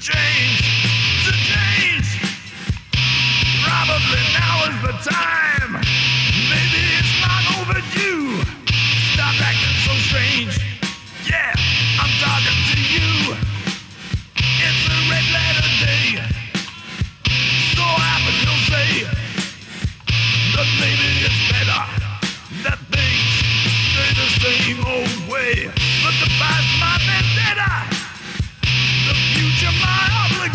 change, to change. Probably now is the time.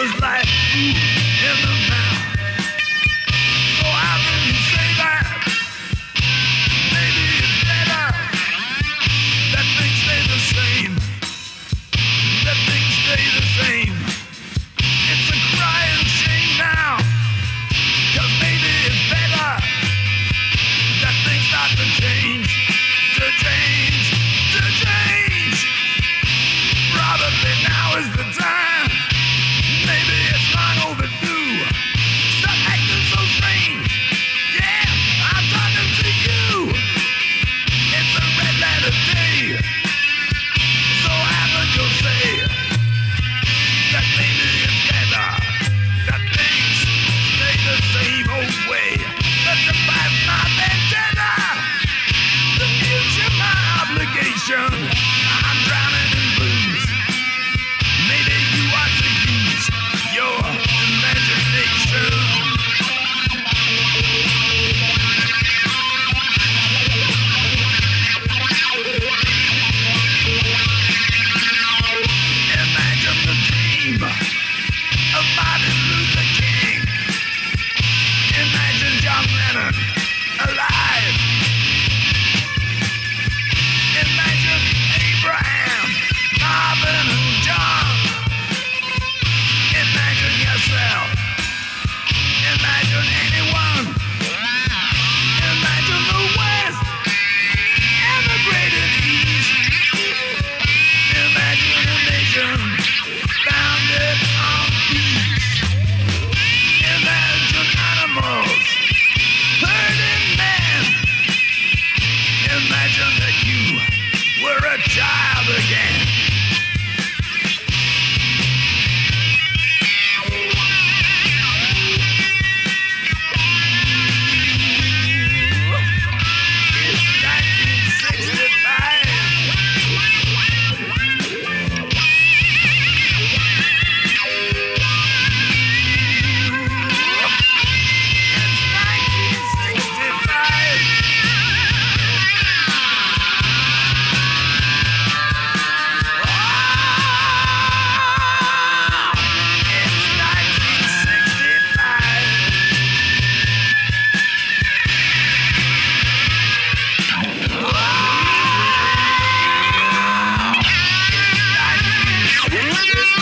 was like. Shut sisters.